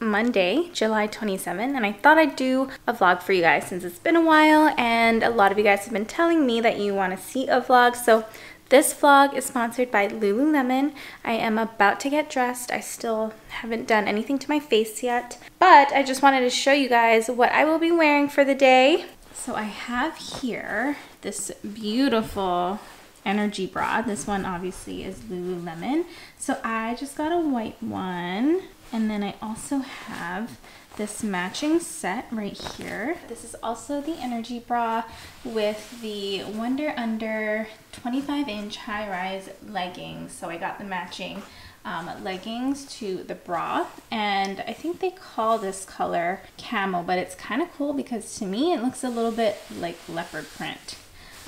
Monday, July 27, and I thought I'd do a vlog for you guys since it's been a while and a lot of you guys have been telling me that you want to see a vlog. So this vlog is sponsored by Lululemon. I am about to get dressed. I still haven't done anything to my face yet, but I just wanted to show you guys what I will be wearing for the day. So I have here this beautiful energy bra. This one obviously is Lululemon. So I just got a white one. And then I also have this matching set right here. This is also the energy bra with the Wunder Under 25 inch high rise leggings. So I got the matching um, leggings to the bra and I think they call this color camel but it's kind of cool because to me it looks a little bit like leopard print.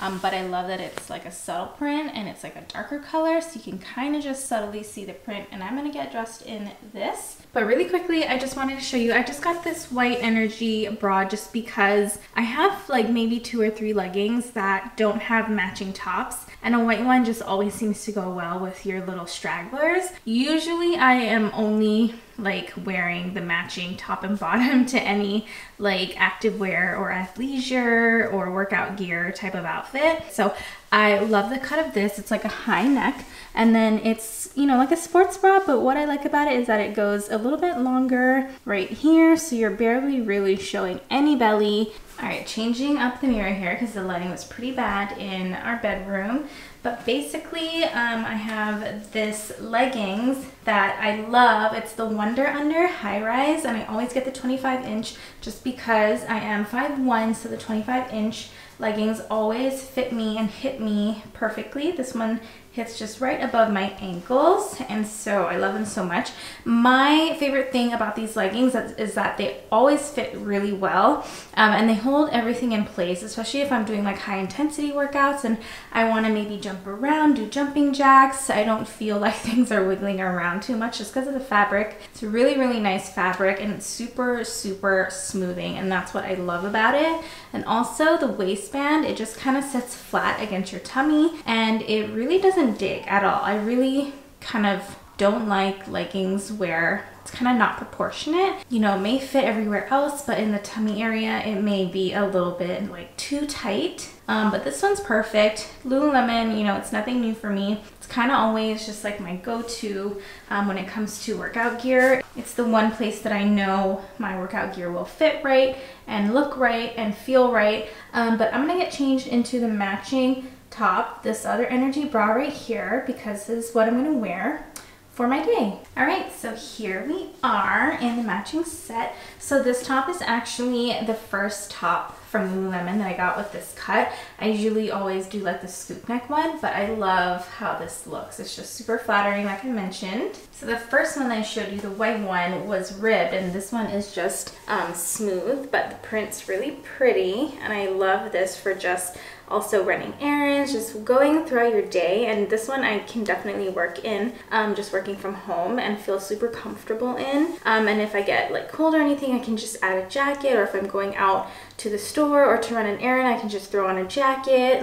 Um, but I love that it's like a subtle print and it's like a darker color so you can kind of just subtly see the print and I'm gonna get dressed in this. But really quickly, I just wanted to show you, I just got this white energy bra just because I have like maybe two or three leggings that don't have matching tops and a white one just always seems to go well with your little stragglers. Usually I am only like wearing the matching top and bottom to any like activewear or athleisure or workout gear type of outfit. So I love the cut of this. It's like a high neck and then it's, you know, like a sports bra, but what I like about it is that it goes a little bit longer right here. So you're barely really showing any belly. All right, changing up the mirror here because the lighting was pretty bad in our bedroom. But basically, um, I have this leggings that I love. It's the Wunder Under High Rise, and I always get the 25 inch just because I am 5'1", so the 25 inch leggings always fit me and hit me perfectly. This one hits just right above my ankles and so I love them so much. My favorite thing about these leggings is that they always fit really well um, and they hold everything in place especially if I'm doing like high intensity workouts and I want to maybe jump around, do jumping jacks. I don't feel like things are wiggling around too much just because of the fabric. It's a really really nice fabric and it's super super smoothing and that's what I love about it. And also the waistband, it just kind of sits flat against your tummy and it really doesn't dig at all. I really kind of don't like leggings where it's kind of not proportionate. You know, it may fit everywhere else, but in the tummy area, it may be a little bit like too tight. Um, but this one's perfect. Lululemon, you know, it's nothing new for me. It's kind of always just like my go-to um, when it comes to workout gear. It's the one place that I know my workout gear will fit right and look right and feel right. Um, but I'm gonna get changed into the matching top, this other energy bra right here, because this is what I'm gonna wear for my day. All right, so here we are in the matching set. So this top is actually the first top from Lululemon that I got with this cut. I usually always do like the scoop neck one, but I love how this looks. It's just super flattering like I mentioned. So the first one I showed you, the white one, was ribbed and this one is just um, smooth, but the print's really pretty and I love this for just also running errands, just going throughout your day. And this one I can definitely work in, um, just working from home and feel super comfortable in. Um, and if I get like cold or anything, I can just add a jacket or if I'm going out to the store or to run an errand, I can just throw on a jacket,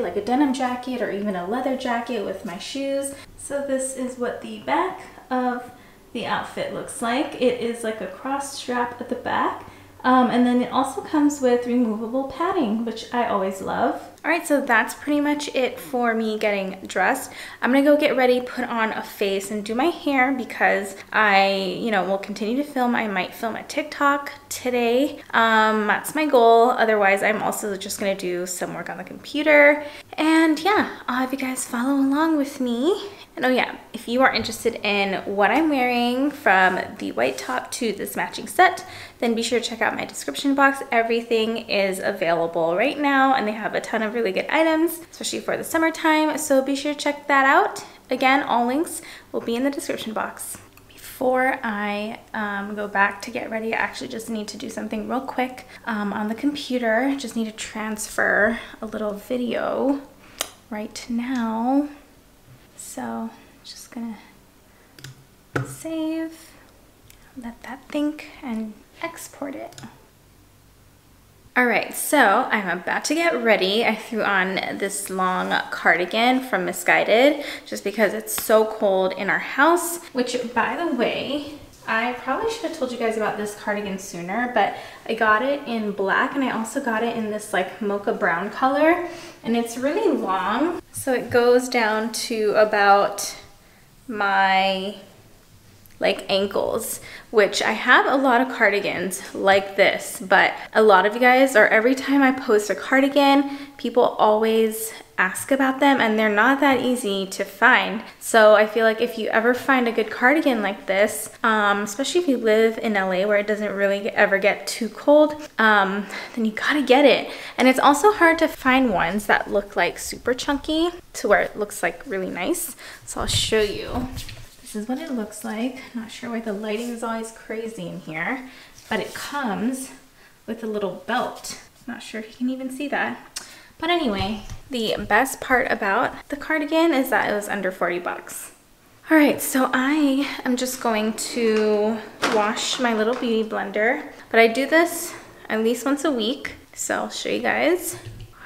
like a denim jacket or even a leather jacket with my shoes. So this is what the back of the outfit looks like. It is like a cross strap at the back um, and then it also comes with removable padding, which I always love. All right, so that's pretty much it for me getting dressed. I'm gonna go get ready, put on a face and do my hair because I, you know, will continue to film. I might film a TikTok today. Um, that's my goal. Otherwise, I'm also just gonna do some work on the computer. And yeah, I'll have you guys follow along with me and oh yeah, if you are interested in what I'm wearing from the white top to this matching set, then be sure to check out my description box. Everything is available right now and they have a ton of really good items, especially for the summertime. So be sure to check that out. Again, all links will be in the description box. Before I um, go back to get ready, I actually just need to do something real quick um, on the computer. Just need to transfer a little video right now. So just gonna save, let that think and export it. All right, so I'm about to get ready. I threw on this long cardigan from Missguided just because it's so cold in our house, which by the way, I probably should have told you guys about this cardigan sooner, but I got it in black and I also got it in this like mocha brown color and it's really long. So it goes down to about my like ankles, which I have a lot of cardigans like this, but a lot of you guys, are every time I post a cardigan, people always ask about them and they're not that easy to find. So I feel like if you ever find a good cardigan like this, um, especially if you live in LA where it doesn't really ever get too cold, um, then you gotta get it. And it's also hard to find ones that look like super chunky to where it looks like really nice. So I'll show you. This is what it looks like. Not sure why the lighting is always crazy in here, but it comes with a little belt. Not sure if you can even see that. But anyway, the best part about the cardigan is that it was under 40 bucks. All right, so I am just going to wash my little beauty blender, but I do this at least once a week. So I'll show you guys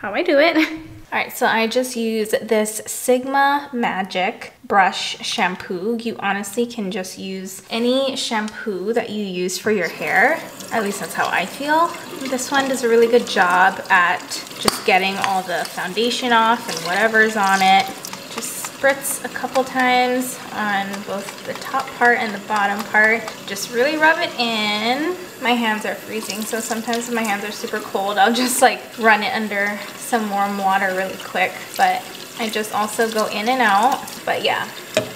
how I do it. All right, so I just use this Sigma Magic brush shampoo. You honestly can just use any shampoo that you use for your hair. At least that's how I feel. This one does a really good job at just getting all the foundation off and whatever's on it. Just spritz a couple times on both the top part and the bottom part. Just really rub it in. My hands are freezing, so sometimes when my hands are super cold, I'll just like run it under some warm water really quick. But I just also go in and out. But yeah,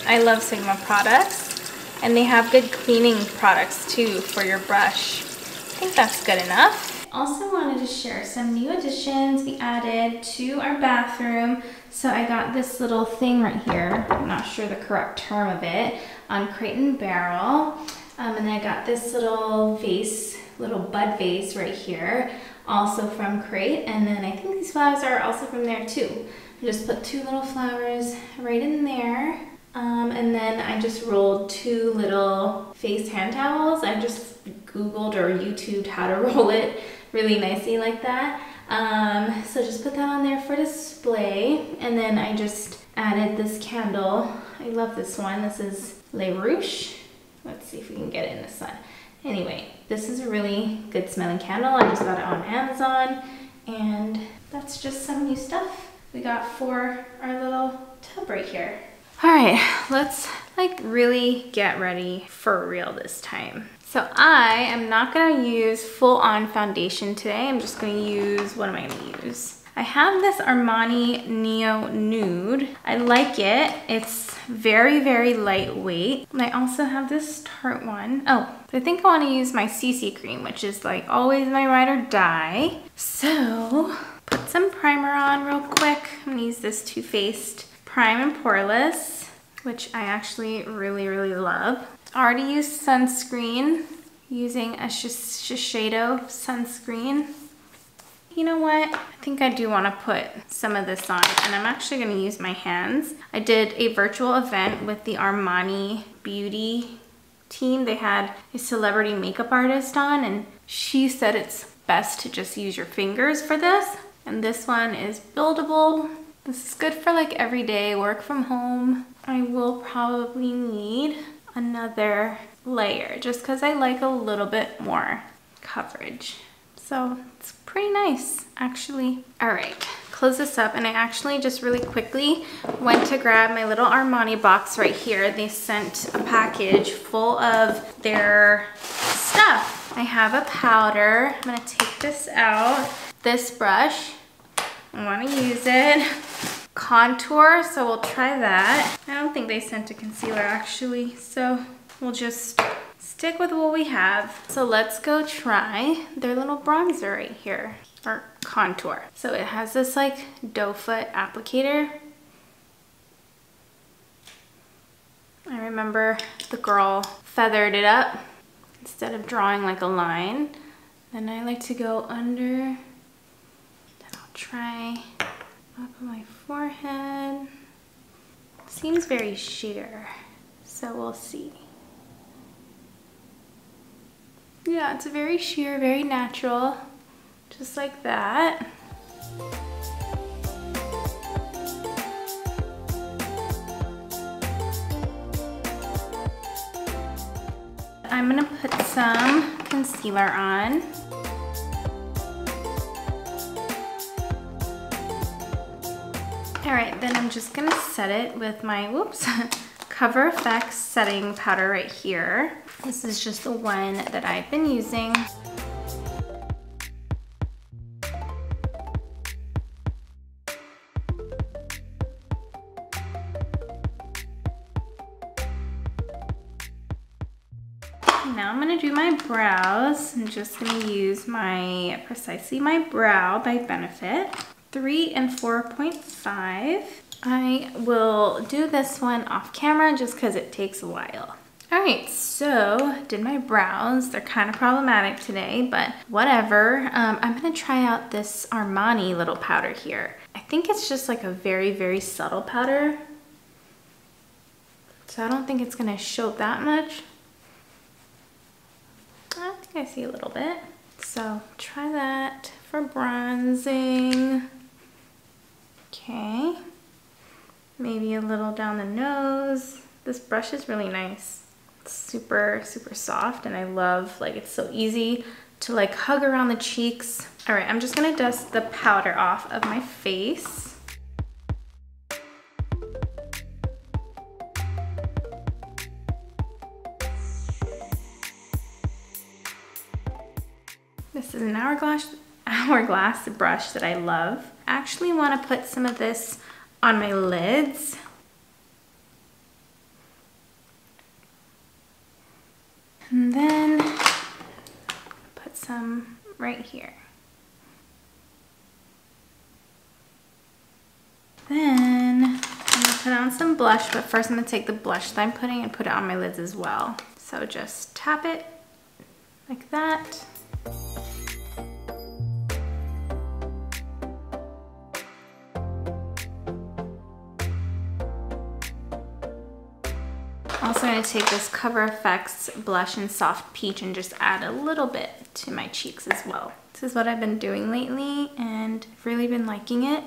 I love Sigma products. And they have good cleaning products too for your brush. I think that's good enough. Also wanted to share some new additions we added to our bathroom. So I got this little thing right here. I'm not sure the correct term of it on Crate and Barrel. Um, and then I got this little vase, little bud vase right here, also from Crate. And then I think these flowers are also from there too. I just put two little flowers right in there. Um, and then I just rolled two little face hand towels. I just Googled or YouTubed how to roll it really nicely like that. Um, so just put that on there for display. And then I just added this candle. I love this one. This is Le Rouge. Let's see if we can get it in the sun. Anyway, this is a really good smelling candle. I just got it on Amazon and that's just some new stuff we got for our little tub right here. All right, let's like really get ready for real this time. So I am not gonna use full on foundation today. I'm just gonna use, what am I gonna use? I have this Armani Neo Nude. I like it. It's very, very lightweight. And I also have this Tarte one. Oh, I think I wanna use my CC cream, which is like always my ride or die. So, put some primer on real quick. I'm gonna use this Too Faced Prime and Poreless, which I actually really, really love. Already used sunscreen using a Shiseido sunscreen you know what? I think I do want to put some of this on and I'm actually going to use my hands. I did a virtual event with the Armani Beauty team. They had a celebrity makeup artist on and she said it's best to just use your fingers for this. And this one is buildable. This is good for like everyday work from home. I will probably need another layer just because I like a little bit more coverage. So it's pretty nice, actually. All right, close this up. And I actually just really quickly went to grab my little Armani box right here. They sent a package full of their stuff. I have a powder. I'm gonna take this out. This brush, I wanna use it. Contour, so we'll try that. I don't think they sent a concealer actually, so we'll just stick with what we have. So let's go try their little bronzer right here, or contour. So it has this like doe foot applicator. I remember the girl feathered it up instead of drawing like a line. Then I like to go under, then I'll try up on my forehead. Seems very sheer, so we'll see. Yeah, it's very sheer, very natural, just like that. I'm gonna put some concealer on. All right, then I'm just gonna set it with my, whoops, Cover FX setting powder right here. This is just the one that I've been using. Now I'm gonna do my brows. I'm just gonna use my Precisely My Brow by Benefit. 3 and 4.5. I will do this one off camera just because it takes a while. All right, so did my brows. They're kind of problematic today, but whatever. Um, I'm gonna try out this Armani little powder here. I think it's just like a very, very subtle powder. So I don't think it's gonna show that much. I think I see a little bit. So try that for bronzing. Okay. Maybe a little down the nose. This brush is really nice. It's super, super soft and I love, like it's so easy to like hug around the cheeks. All right, I'm just gonna dust the powder off of my face. This is an hourglass hourglass brush that I love. I actually want to put some of this on my lids. And then put some right here. Then I'm gonna put on some blush, but first I'm gonna take the blush that I'm putting and put it on my lids as well. So just tap it like that. Also going to take this Cover FX blush in Soft Peach and just add a little bit to my cheeks as well. This is what I've been doing lately and I've really been liking it.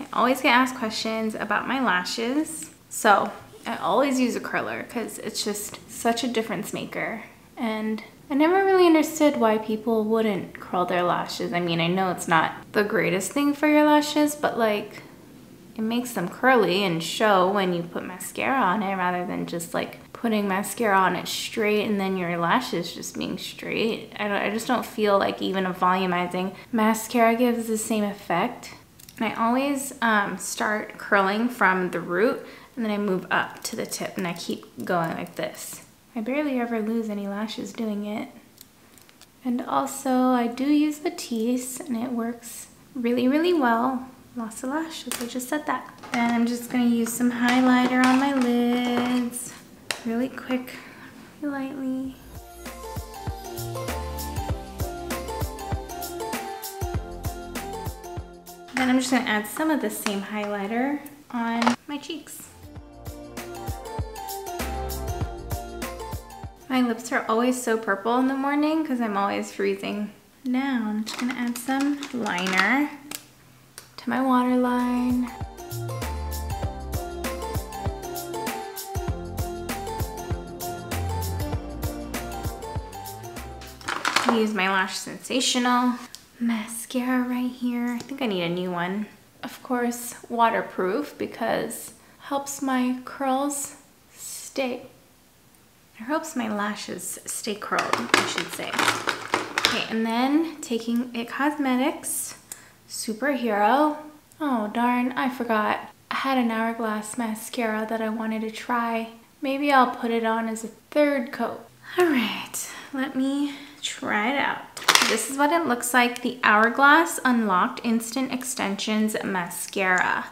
I always get asked questions about my lashes. So I always use a curler because it's just such a difference maker. And I never really understood why people wouldn't curl their lashes. I mean, I know it's not the greatest thing for your lashes, but like it makes them curly and show when you put mascara on it rather than just like putting mascara on it straight and then your lashes just being straight. I, I just don't feel like even a volumizing mascara gives the same effect. And I always um, start curling from the root and then I move up to the tip and I keep going like this. I barely ever lose any lashes doing it. And also I do use Batiste and it works really, really well lost a lash, I just said that. And I'm just gonna use some highlighter on my lids, really quick, lightly. Then I'm just gonna add some of the same highlighter on my cheeks. My lips are always so purple in the morning because I'm always freezing. Now I'm just gonna add some liner my waterline. use my Lash Sensational mascara right here. I think I need a new one. Of course, waterproof because helps my curls stay. It helps my lashes stay curled, I should say. Okay, and then taking It Cosmetics Superhero. Oh darn, I forgot. I had an Hourglass mascara that I wanted to try. Maybe I'll put it on as a third coat. All right, let me try it out. This is what it looks like, the Hourglass Unlocked Instant Extensions Mascara.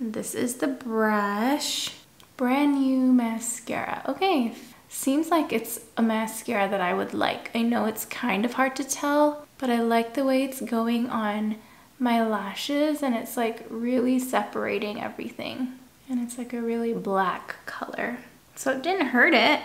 This is the brush. Brand new mascara. Okay, seems like it's a mascara that I would like. I know it's kind of hard to tell, but I like the way it's going on my lashes and it's like really separating everything. And it's like a really black color. So it didn't hurt it.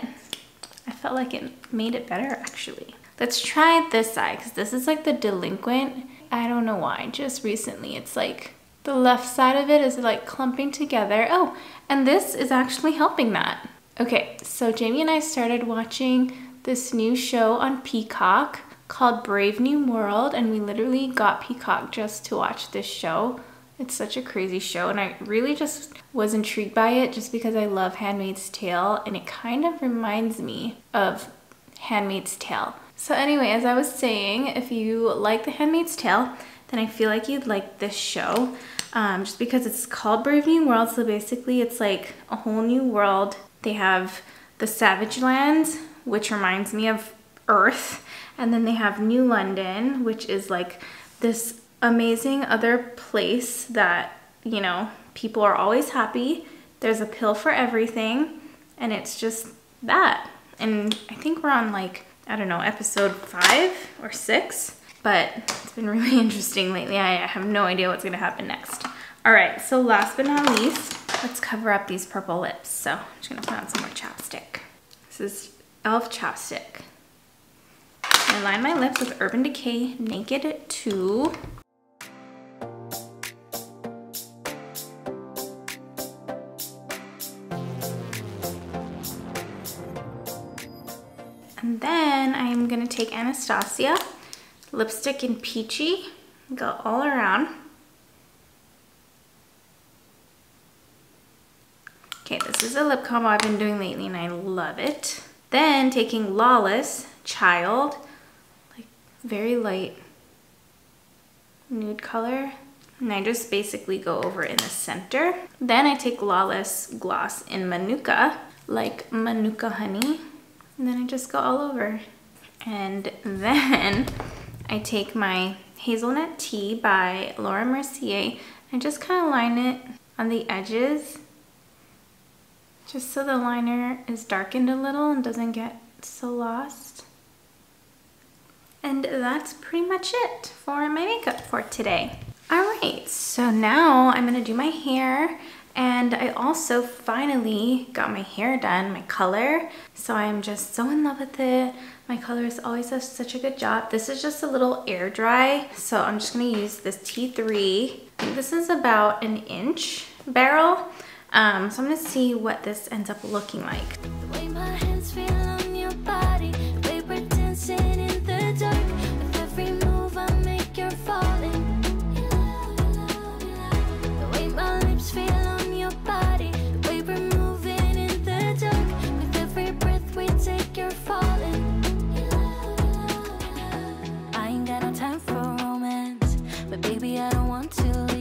I felt like it made it better actually. Let's try this side because this is like the delinquent. I don't know why, just recently it's like the left side of it is like clumping together. Oh, and this is actually helping that. Okay, so Jamie and I started watching this new show on Peacock called Brave New World, and we literally got Peacock just to watch this show. It's such a crazy show, and I really just was intrigued by it just because I love Handmaid's Tale, and it kind of reminds me of Handmaid's Tale. So anyway, as I was saying, if you like The Handmaid's Tale, then I feel like you'd like this show. Um, just because it's called Brave New World, so basically it's like a whole new world. They have the Savage Lands, which reminds me of Earth, and then they have New London, which is like this amazing other place that, you know, people are always happy. There's a pill for everything, and it's just that. And I think we're on like, I don't know, episode five or six but it's been really interesting lately. I have no idea what's gonna happen next. All right, so last but not least, let's cover up these purple lips. So I'm just gonna put on some more chapstick. This is e.l.f. chapstick. I line my lips with Urban Decay Naked 2. And then I'm gonna take Anastasia lipstick in Peachy. Go all around. Okay, this is a lip combo I've been doing lately and I love it. Then taking Lawless Child, very light nude color. And I just basically go over in the center. Then I take Lawless Gloss in Manuka, like Manuka Honey. And then I just go all over. And then I take my Hazelnut Tea by Laura Mercier and just kind of line it on the edges just so the liner is darkened a little and doesn't get so lost. And that's pretty much it for my makeup for today. All right, so now I'm gonna do my hair and I also finally got my hair done, my color. So I'm just so in love with it. My colorist always does such a good job. This is just a little air dry. So I'm just gonna use this T3. this is about an inch barrel. Um, so I'm gonna see what this ends up looking like.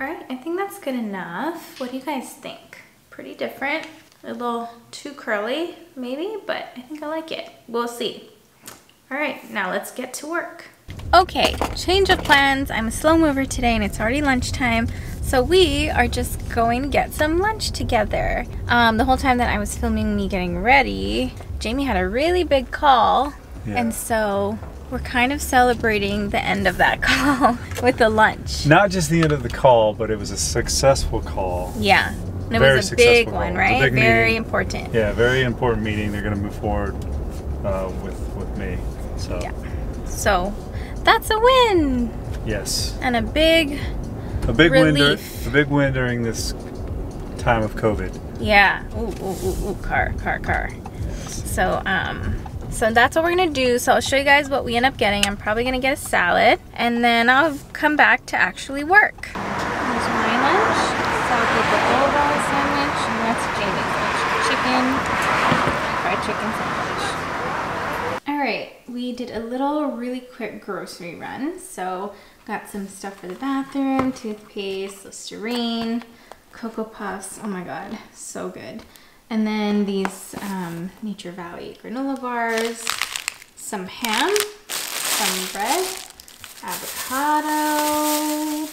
Alright, I think that's good enough. What do you guys think? Pretty different a little too curly maybe, but I think I like it. We'll see. All right, now let's get to work. Okay, change of plans. I'm a slow mover today and it's already lunchtime. So we are just going to get some lunch together. Um, the whole time that I was filming me getting ready, Jamie had a really big call. Yeah. And so we're kind of celebrating the end of that call with the lunch. Not just the end of the call, but it was a successful call. Yeah, and it very was a big one, right? Big very meeting. important. Yeah, very important meeting. They're going to move forward uh, with with me. So. Yeah. So, that's a win. Yes. And a big. A big relief. win. A big win during this time of COVID. Yeah. Ooh, ooh, ooh, ooh. Car, car, car. Yes. So, um. So that's what we're gonna do. So I'll show you guys what we end up getting. I'm probably gonna get a salad and then I'll come back to actually work. Here's my lunch. So I'll get the bulldog sandwich, and that's Jamie's lunch. Chicken, fried chicken sandwich. All right, we did a little really quick grocery run. So got some stuff for the bathroom, toothpaste, Listerine, Cocoa Puffs. Oh my God, so good. And then these um, Nature Valley granola bars, some ham, some bread, avocado,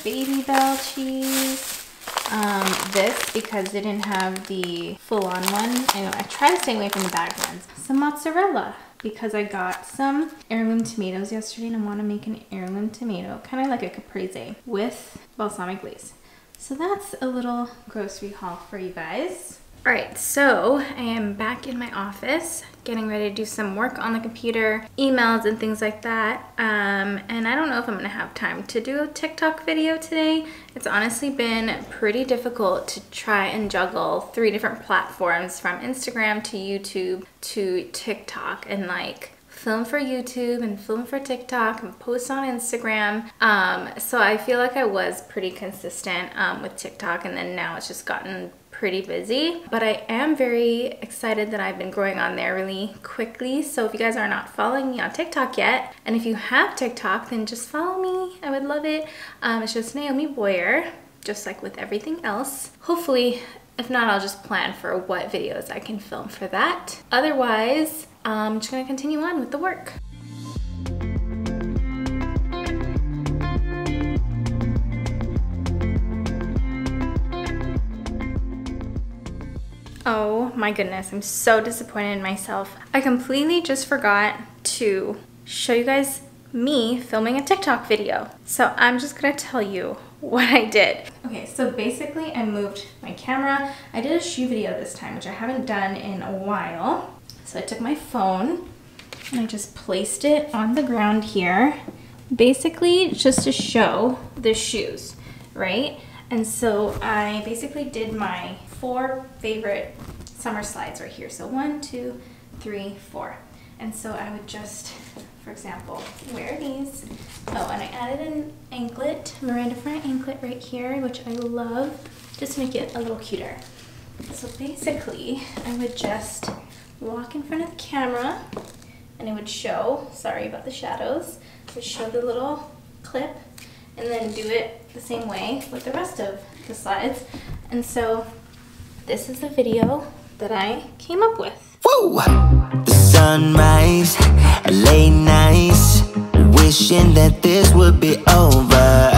Babybel cheese, um, this because they didn't have the full-on one. I try to stay away from the bag ones. Some mozzarella because I got some heirloom tomatoes yesterday and I want to make an heirloom tomato, kind of like a caprese with balsamic glaze. So that's a little grocery haul for you guys. All right, so I am back in my office getting ready to do some work on the computer, emails and things like that. Um, and I don't know if I'm gonna have time to do a TikTok video today. It's honestly been pretty difficult to try and juggle three different platforms from Instagram to YouTube to TikTok and like film for YouTube and film for TikTok and post on Instagram. Um, so I feel like I was pretty consistent um, with TikTok and then now it's just gotten pretty busy, but I am very excited that I've been growing on there really quickly. So if you guys are not following me on TikTok yet, and if you have TikTok, then just follow me. I would love it. Um, it's just Naomi Boyer, just like with everything else. Hopefully, if not, I'll just plan for what videos I can film for that. Otherwise, I'm just gonna continue on with the work. Oh my goodness, I'm so disappointed in myself. I completely just forgot to show you guys me filming a TikTok video. So I'm just gonna tell you what I did. Okay, so basically I moved my camera. I did a shoe video this time, which I haven't done in a while. So I took my phone and I just placed it on the ground here. Basically just to show the shoes, right? And so I basically did my four favorite summer slides right here. So one, two, three, four. And so I would just, for example, wear these. Oh, and I added an anklet, Miranda Front anklet right here, which I love, just to make it a little cuter. So basically, I would just walk in front of the camera and it would show, sorry about the shadows, it would show the little clip and then do it the same way with the rest of the slides. And so this is a video that I came up with. Woo! The sunrise, late nights, wishing that this would be over.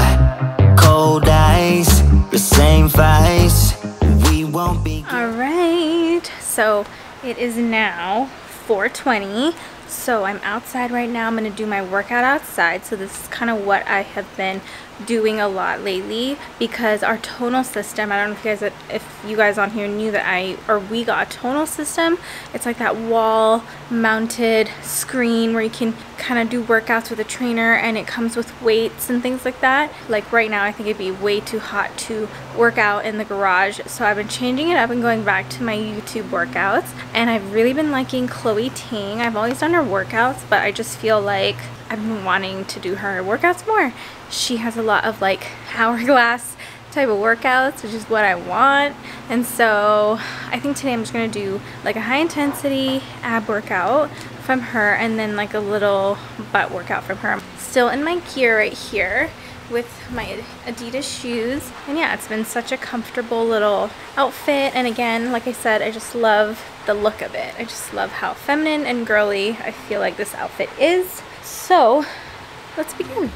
Cold eyes, the same fights, we won't be. All right, so it is now 420 so I'm outside right now. I'm to do my workout outside. So this is kind of what I have been doing a lot lately because our tonal system, I don't know if you guys if you guys on here knew that I or we got a tonal system. It's like that wall mounted screen where you can kind of do workouts with a trainer and it comes with weights and things like that. Like right now I think it'd be way too hot to work out in the garage. So I've been changing it up and going back to my YouTube workouts and I've really been liking Chloe Ting. I've always done her workouts but I just feel like I've been wanting to do her workouts more she has a lot of like hourglass type of workouts which is what I want. And so I think today I'm just gonna do like a high intensity ab workout from her and then like a little butt workout from her. I'm still in my gear right here with my Adidas shoes. And yeah it's been such a comfortable little outfit. And again like I said I just love the look of it. I just love how feminine and girly I feel like this outfit is. So let's begin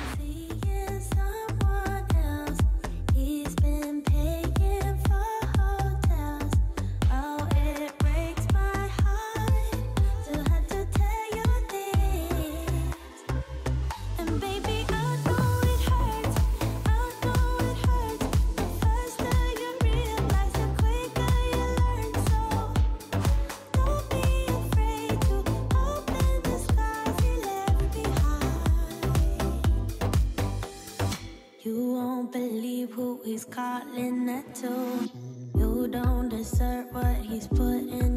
don't know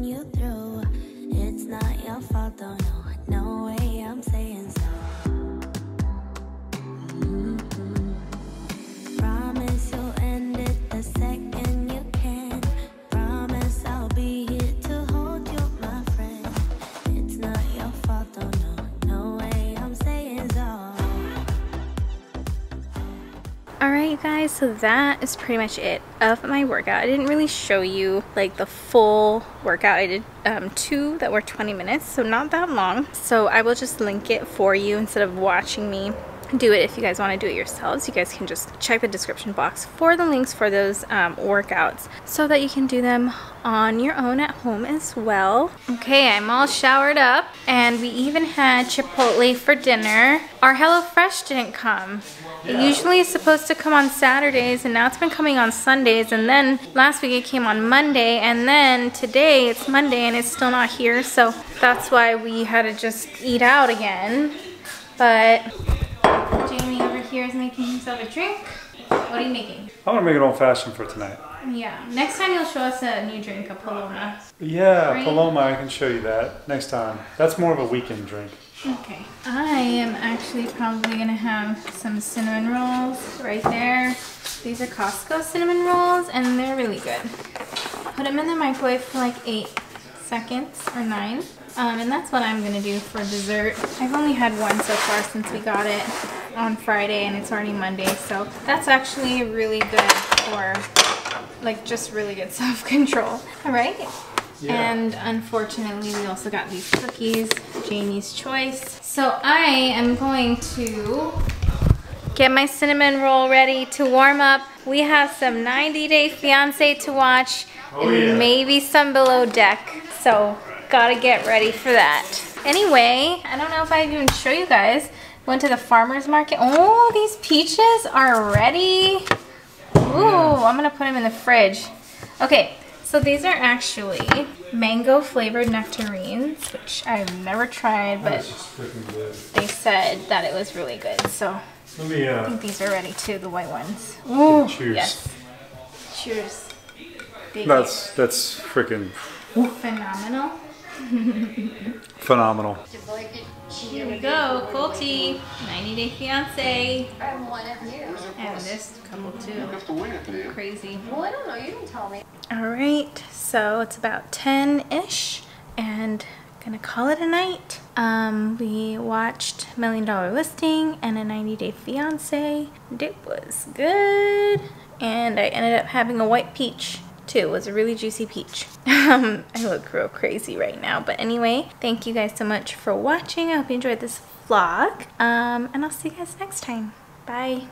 guys, so that is pretty much it of my workout. I didn't really show you like the full workout. I did um, two that were 20 minutes, so not that long. So I will just link it for you instead of watching me do it if you guys want to do it yourselves you guys can just check the description box for the links for those um, workouts so that you can do them on your own at home as well okay I'm all showered up and we even had Chipotle for dinner our HelloFresh didn't come it usually is supposed to come on Saturdays and now it's been coming on Sundays and then last week it came on Monday and then today it's Monday and it's still not here so that's why we had to just eat out again but Jamie over here is making himself a drink. What are you making? I want to make an old fashioned for tonight. Yeah. Next time you'll show us a new drink, a Paloma. Yeah, Right. Paloma, I can show you that next time. That's more of a weekend drink. Okay. I am actually probably gonna have some cinnamon rolls right there. These are Costco cinnamon rolls and they're really good. Put them in the microwave for like eight seconds or nine. Um, and that's what I'm gonna do for dessert. I've only had one so far since we got it on Friday and it's already Monday. So that's actually really good for like just really good self-control. All right. Yeah. And unfortunately, we also got these cookies, Jamie's choice. So I am going to get my cinnamon roll ready to warm up. We have some 90 Day Fiance to watch Oh, and yeah. maybe some below deck. So gotta get ready for that. Anyway, I don't know if I even show you guys. Went to the farmer's market. Oh, these peaches are ready. Oh, Ooh, I'm gonna put them in the fridge. Okay, so these are actually mango flavored nectarines, which I've never tried, but they said that it was really good. So Let me, I uh, think these are ready too, the white ones. Ooh, Cheers. yes. Cheers. Big that's, that's freaking phenomenal. Phenomenal. Here we go, Colty, 90 Day Fiance, I'm one of you. and this couple too. Crazy. Well, I don't know. You didn't tell me. All right, so it's about 10-ish and gonna call it a night. Um, we watched Million Dollar Listing and a 90 Day Fiance. It was good. And I ended up having a white peach too. Was a really juicy peach. I look real crazy right now. But anyway, thank you guys so much for watching. I hope you enjoyed this vlog. Um, and I'll see you guys next time. Bye.